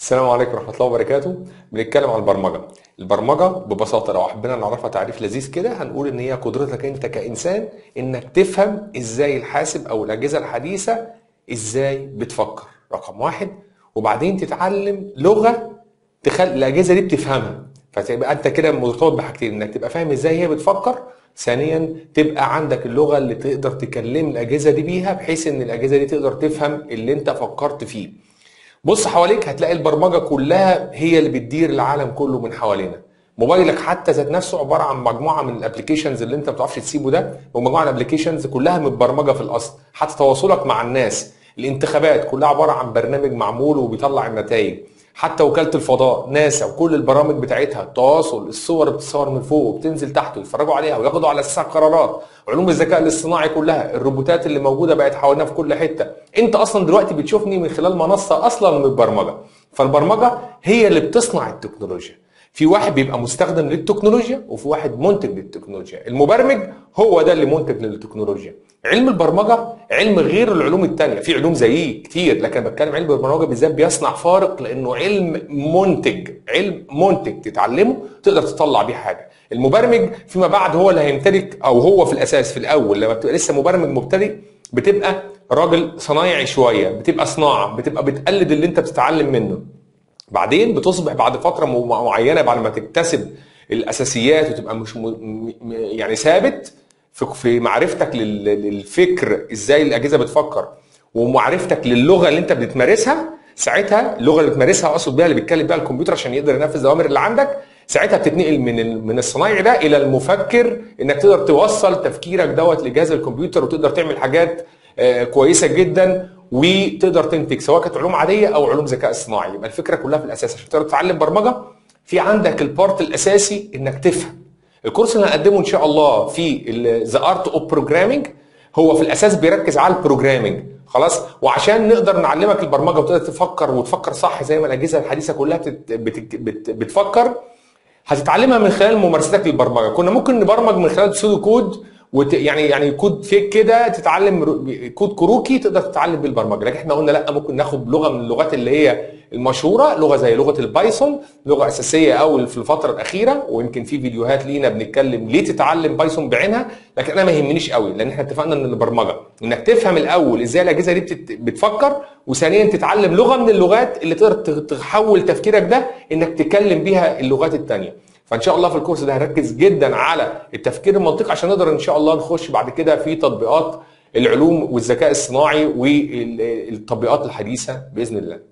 السلام عليكم ورحمة الله وبركاته. بنتكلم عن البرمجة. البرمجة ببساطة لو حبينا نعرفها تعريف لذيذ كده هنقول إن هي قدرتك أنت كإنسان إنك تفهم إزاي الحاسب أو الأجهزة الحديثة إزاي بتفكر. رقم واحد. وبعدين تتعلم لغة تخلي الأجهزة دي بتفهمها. فتبقى أنت كده مرتبط بحاجتين إنك تبقى فاهم إزاي هي بتفكر. ثانيا تبقى عندك اللغة اللي تقدر تكلم الأجهزة دي بيها بحيث إن الأجهزة دي تقدر تفهم اللي أنت فكرت فيه. بص حواليك هتلاقي البرمجة كلها هي اللي بتدير العالم كله من حوالينا. موبايلك حتى ذات نفسه عبارة عن مجموعة من ال applications اللي انت ما بتعرفش تسيبه ده ومجموعة من ال applications كلها متبرمجة في الأصل. حتى تواصلك مع الناس الانتخابات كلها عبارة عن برنامج معمول وبيطلع النتائج. حتى وكالة الفضاء ناسا وكل البرامج بتاعتها التواصل الصور بتتصور من فوق وبتنزل تحت ويتفرجوا عليها وياخدوا على اساسها قرارات علوم الذكاء الاصطناعي كلها الروبوتات اللي موجودة بقت حوالينا في كل حتة. انت أصلا دلوقتي بتشوفني من خلال منصة أصلا متبرمجه فالبرمجة هي اللي بتصنع التكنولوجيا. في واحد بيبقى مستخدم للتكنولوجيا وفي واحد منتج للتكنولوجيا. المبرمج هو ده اللي منتج للتكنولوجيا. علم البرمجة علم غير العلوم التانية. في علوم زيه كتير لكن بتكلم علم البرمجة بالذات بيصنع فارق لأنه علم منتج علم منتج تتعلمه تقدر تطلع بيه حاجة. المبرمج فيما بعد هو اللي هيمتلك أو هو في الأساس في الأول لما بتبقى لسه مبرمج مبتدئ بتبقى راجل صنايعي شوية بتبقى صناعة بتبقى بتقلد اللي أنت بتتعلم منه. بعدين بتصبح بعد فترة معينة بعد ما تكتسب الأساسيات وتبقى مش م... يعني ثابت في معرفتك لل- للفكر إزاي الأجهزة بتفكر ومعرفتك للغة اللي أنت بتمارسها ساعتها اللغة اللي بتمارسها أقصد بيها اللي بيتكلم بيها الكمبيوتر عشان يقدر ينفذ الأوامر اللي عندك ساعتها بتتنقل من من الصنايعي ده إلى المفكر إنك تقدر توصل تفكيرك دوت لجهاز الكمبيوتر وتقدر تعمل حاجات آه، كويسة جدا وتقدر تنتج سواء كانت علوم عادية أو علوم ذكاء اصطناعي. يبقى الفكرة كلها في الأساس. عشان تقدر تتعلم برمجة في عندك ال part الأساسي إنك تفهم. الكورس اللي هنقدمه إن شاء الله في The Art of Programming هو في الأساس بيركز على ال programming. خلاص؟ وعشان نقدر نعلمك البرمجة وتقدر تفكر وتفكر صح زي ما الأجهزة الحديثة كلها. بتفكر هتتعلمها من خلال ممارستك للبرمجة. كنا ممكن نبرمج من خلال pseudo code وت... يعني يعني كود فيك كده تتعلم pseudo code كروكي تقدر تتعلم بيه البرمجة. لكن إحنا قلنا لا ممكن ناخد لغة من اللغات اللي هي المشهورة لغة زي لغة البايثون لغة أساسية قوي في الفترة الأخيرة ويمكن في فيديوهات لينا بنتكلم ليه تتعلم بايثون بعينها لكن أنا ما يهمنيش قوي لأن إحنا اتفقنا إن البرمجة إنك تفهم الأول إزاي الأجهزة دي بتت... بتفكر وثانيا تتعلم لغة من اللغات اللي تقدر تحول تفكيرك ده إنك تكلم بيها اللغات التانية. فإن شاء الله في الكورس ده هنركز جدا على التفكير المنطقي عشان نقدر إن شاء الله نخش بعد كده في تطبيقات العلوم والذكاء الصناعي والتطبيقات الحديثة بإذن الله.